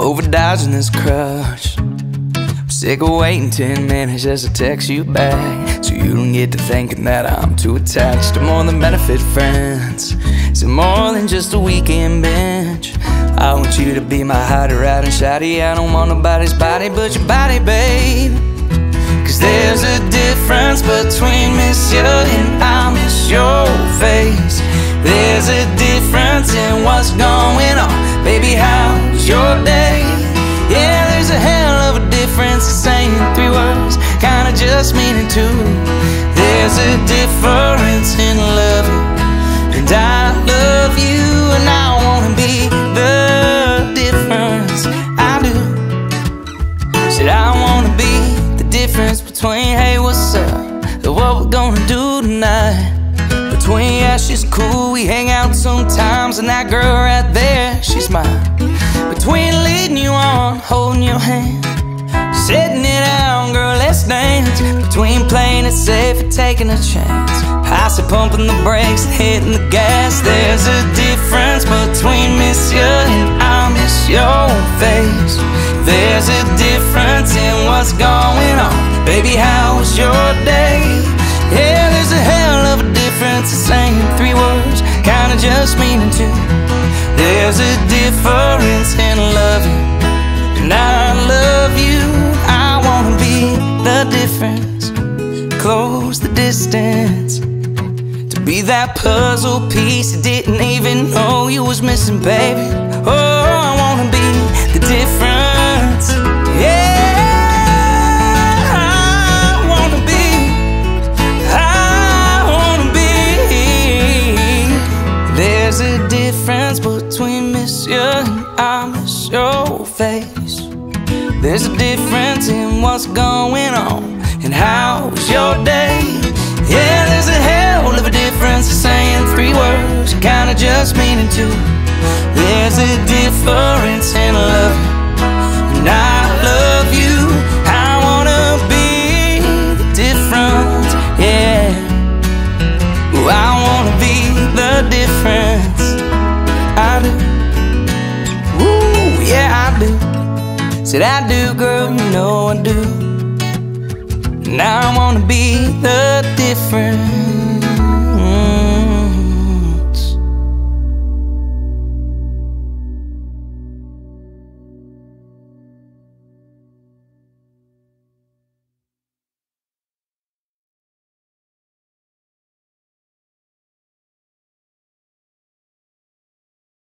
over dodging this crush. I'm sick of waiting 10 minutes just to text you back. So you don't get to thinking that I'm too attached to more than benefit friends. It's more than just a weekend binge. I want you to be my hider out and shotty. I don't want nobody's body but your body, babe. Cause there's a difference between miss you and I miss your face. There's a difference in what's going difference in saying three words, kinda just meaning two. There's a difference in loving, and I love you, and I wanna be the difference. I do. Said I wanna be the difference between hey, what's up, and what we're gonna do tonight. Between yeah, she's cool, we hang out sometimes, and that girl right there, she's mine. Between leading you on, holding your hand, sitting it down, girl, let's dance. Between playing it safe and taking a chance, say pumping the brakes and hitting the gas. There's a difference between miss you and I miss your face. There's a difference in what's going on, baby. How was your day? Yeah, there's a hell of a difference in saying three words, kinda just meaning two. There's a difference close the distance. To be that puzzle piece you didn't even know you was missing, baby. Oh, I wanna be the difference. Yeah, I wanna be. I wanna be. There's a difference between miss you and I miss your face. There's a difference in what's going on and how's your day. Yeah, there's a hell of a difference in saying three words, and kinda just meaning two. There's a difference in love, and I love you. I wanna be the difference, yeah. I wanna be the difference. I do. Ooh, yeah, I do. Said I do, girl, you know I do. Now I wanna be the difference.